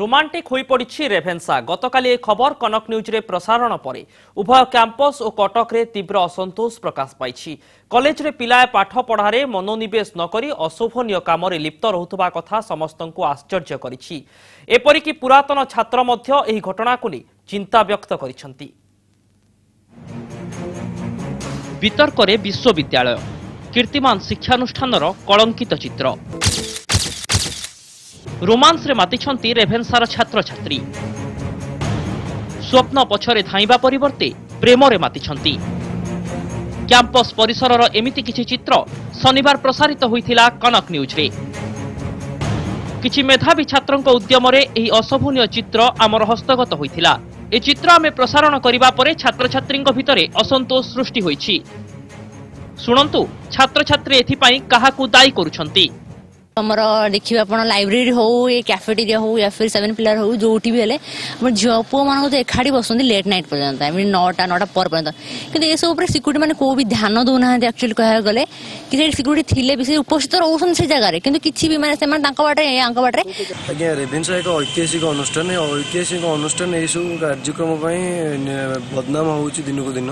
romantic ହୋଇପଡ଼ିଛି Ravenshaw ଗତକାଲି ଏ ଖବର କନକ ନ୍ୟୁଜ୍ରେ ପ୍ରସାରଣ ପରେ ଉଭୟ କ୍ୟାମ୍ପସ୍ ଓ କଟକରେ ତୀବ୍ର ଅସନ୍ତୋଷ ପ୍ରକାଶ ପାଇଛି କଲେଜରେ ପିଲାଏ ପାଠ ପଢ଼ାରେ ମନୋନିବେଶ ନକରି ଅଶୋଭନୀୟ କାମରେ ଲିପ୍ତ ରହୁଥିବା କଥା ସମସ୍ତଙ୍କୁ ଆଶ୍ଚର୍ଯ୍ୟ କରିଛି ଏପରିକି ପୁରାତନ ଛାତ୍ର ମଧ୍ୟ ଏହି ଘଟଣାକୁ ନେଇ ଚିନ୍ତା ବ୍ୟକ୍ତ କରିଛନ୍ତି ବିତର୍କରେ ବିଶ୍ୱବିଦ୍ୟାଳୟ କୀର୍ତ୍ତିମାନ ଶିକ୍ଷାନୁଷ୍ଠାନର କଳଙ୍କିତ ଚିତ୍ର ରୋମାନ୍ସରେ ମାତିଛନ୍ତି ରେଭେନ୍ସାର ଛାତ୍ରଛାତ୍ରୀ ସ୍ୱପ୍ନ ପଛରେ ଧାଇଁବା ପରିବର୍ତ୍ତେ ପ୍ରେମରେ ମାତିଛନ୍ତି କ୍ୟାମ୍ପସ୍ ପରିସରର ଏମିତି କିଛି ଚିତ୍ର ଶନିବାର ପ୍ରସାରିତ ହୋଇଥିଲା କନକ ନ୍ୟୁଜ୍ରେ କିଛି ମେଧାବୀ ଛାତ୍ରଙ୍କ ଉଦ୍ୟମରେ ଏହି ଅଶୋଭନୀୟ ଚିତ୍ର ଆମର ହସ୍ତଗତ ହୋଇଥିଲା ଏ ଚିତ୍ର ଆମେ ପ୍ରସାରଣ କରିବା ପରେ ଛାତ୍ରଛାତ୍ରୀଙ୍କ ଭିତରେ ଅସନ୍ତୋଷ ସୃଷ୍ଟି ହୋଇଛି ଶୁଣନ୍ତୁ ଛାତ୍ରଛାତ୍ରୀ ଏଥିପାଇଁ କାହାକୁ ଦାୟୀ କରୁଛନ୍ତି ଆମର ଦେଖିବେ ଆପଣ ଲାଇବ୍ରେରୀ ହଉ ଏ କ୍ୟାଫେଟେରିଆ ହଉ ୟା ଫିର୍ ସେଭେନ୍ ପିଲାର ହଉ ଯୋଉଠି ବି ହେଲେ ଆମର ଝିଅ ପୁଅମାନଙ୍କୁ ତ ଏକାଠି ବସୁଛନ୍ତି ଲେଟ୍ ନାଇଟ୍ ପର୍ଯ୍ୟନ୍ତ ଆଇ ମିନ୍ ନଅଟା ନଅଟା ପରେ ପର୍ଯ୍ୟନ୍ତ କିନ୍ତୁ ଏସବୁ ଉପରେ ସିକ୍ୟୁରିଟି ମାନେ କୋଉ ବି ଧ୍ୟାନ ଦେଉନାହାନ୍ତି ଆକ୍ଚୁଆଲି କହିବାକୁ ଗଲେ କି ସେଠି ସିକ୍ୟୁରିଟି ଥିଲେ ବି ସେ ଉପସ୍ଥିତ ରହୁଛନ୍ତି ସେ ଜାଗାରେ କିନ୍ତୁ କିଛି ବି ମାନେ ସେମାନେ ତାଙ୍କ ବାଟରେ ଆଙ୍କ ବାଟରେ ଆଜ୍ଞା ରେଭେନ୍ସା ଏକ ଐତିହାସିକ ଅନୁଷ୍ଠାନ ଐତିହାସିକ ଅନୁଷ୍ଠାନ ଏହିସବୁ କାର୍ଯ୍ୟକ୍ରମ ପାଇଁ ବଦନାମ ହେଉଛି ଦିନକୁ ଦିନ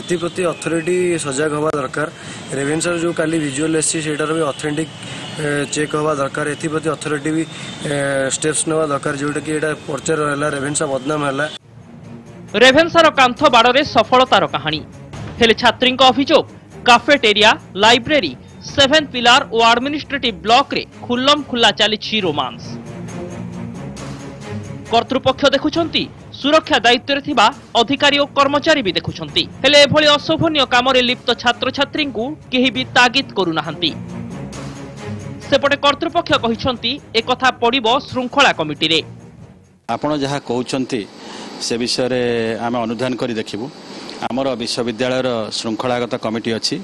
ଏଥିପ୍ରତି ଅଥରିଟି ସଜାଗ ହେବା ଦରକାର ରେଭେନ୍ସାର ଯେଉଁ କାଲି ଭିଜୁଆଲ୍ ଆସିଛି ସେଇଟାର ବି ଅଥେଣ୍ଟିକ୍ ଚେକ୍ ହେବା ଦରକାର ଏଥିପ୍ରତି ଅଥରିଟି ବି ଷ୍ଟେପ୍ସ ନେବା ଦରକାର ଯେଉଁଟାକି ଏଇଟା ପର୍ଚର ହେଲା ରେଭେନ୍ସା ବଦନାମ ହେଲା ରେଭେନ୍ସାର କାନ୍ଥ ବାଡ଼ରେ ସଫଳତାର କାହାଣୀ ହେଲେ ଛାତ୍ରୀଙ୍କ ଅଭିଯୋଗ କାଫେଟେରିଆ ଲାଇବ୍ରେରୀ সেভেন পিলার ও আডমিনিষ্ট্রেটিভ ব্লকরে খুল্লম খুল্লা চালিছি রোমান্স কর্তৃপক্ষ দেখুছন্তি সুরক্ষা দায়িত্বে থিবা অধিকারী ও কর্মচারী বি দেখুছন্তি হলে এভাবে অশোভনীয় কামরে লিপ্ত ছাত্রছাত্রী কেহি বি তাগিদ করুনাহান্তি সেপটে কর্তৃপক্ষ কিন্তু একথা পড়ব শৃঙ্খলা কমিটিরে আপনার যা কৌন সে বিষয়ে আমি অনুধান করে দেখবু আমার বিশ্ববিদ্যালয়ের শৃঙ্খলাগত কমিটি অছি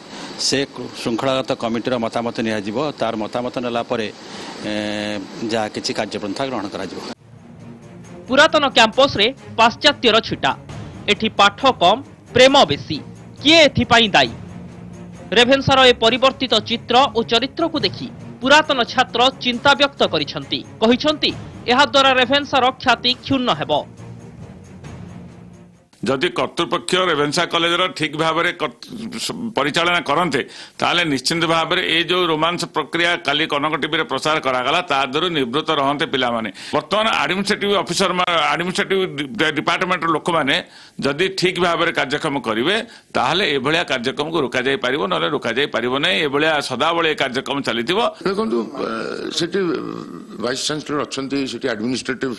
সে শৃঙ্খলাগত কমিটির মতামত নিয়ে তার মতামত নেলা যা কিছু কার্যপন্থা গ্রহণ করা পুরাতন ক্যাম্পসরে পাশ্চাত্যর ছিটা এটি পাঠ কম প্রেম বেশি কি এপাই দায়ী রেভেনসার এ পরিবর্তিত চিত্র ও চরিত্রকু দেখি ପୁରାତନ ଛାତ୍ର ଚିନ୍ତା ବ୍ୟକ୍ତ କରିଛନ୍ତି କହିଛନ୍ତି ଏହାଦ୍ୱାରା ରେଭେନ୍ସାର ଖ୍ୟାତି କ୍ଷୁଣ୍ଣ ହେବ ଯଦି କର୍ତ୍ତୃପକ୍ଷ ରେଭେନ୍ସା କଲେଜର ଠିକ୍ ଭାବରେ ପରିଚାଳନା କରନ୍ତେ ତାହେଲେ ନିଶ୍ଚିନ୍ତ ଭାବରେ ଏ ଯେଉଁ ରୋମାନ୍ସ ପ୍ରକ୍ରିୟା କାଲି କନକ ଟିଭିରେ ପ୍ରସାର କରାଗଲା ତା ଦେହରୁ ନିବୃତ୍ତ ରହନ୍ତେ ପିଲାମାନେ ବର୍ତ୍ତମାନ ଆଡମିନିଷ୍ଟ୍ରେଟିଭ୍ ଅଫିସର ଆଡମିନିଷ୍ଟ୍ରେଟିଭ୍ ଡିପାର୍ଟମେଣ୍ଟର ଲୋକମାନେ ଯଦି ଠିକ୍ ଭାବରେ କାର୍ଯ୍ୟକ୍ରମ କରିବେ ତାହେଲେ ଏଭଳିଆ କାର୍ଯ୍ୟକ୍ରମକୁ ରୋକାଯାଇ ପାରିବ ନହେଲେ ରୋକାଯାଇ ପାରିବ ନାହିଁ ଏଭଳିଆ ସଦାବେଳେ ଏ କାର୍ଯ୍ୟକ୍ରମ ଚାଲିଥିବ ଦେଖନ୍ତୁ ସେଠି ଭାଇସ୍ ଚାନ୍ସେଲର ଅଛନ୍ତି ସେଠି ଆଡମିନିଷ୍ଟ୍ରେଟିଭ୍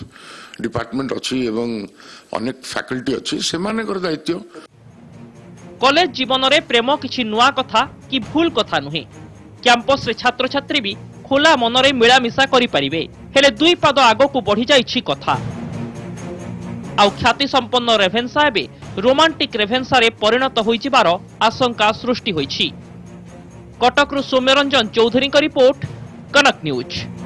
ଡିପାର୍ଟମେଣ୍ଟ ଅଛି ଏବଂ ଅନେକ ଫ୍ୟାକଲ୍ଟି ଅଛି ସେମାନଙ୍କର ଦାୟିତ୍ୱ কলেজ জীবনরে প্রেম কিছু নূয়া কথা কি ভুল কথা নুহে ক্যাম্পসরে ছাত্রছাত্রী বি খোলা মনরে মিলামিশা করিপারিবে হেলে দুই পাদ আগকু বড়ি যাইছি কথা আউ খ্যাতি সম্পন্ন রেভেনসা এবে রোমান্টিক রেভেনসারে পরিণত হয়েছিবার আশঙ্কা সৃষ্টি হয়েছি কটকরু সৌম্যরঞ্জন চৌধুরীঙ্ক রিপোর্ট কনক নিউজ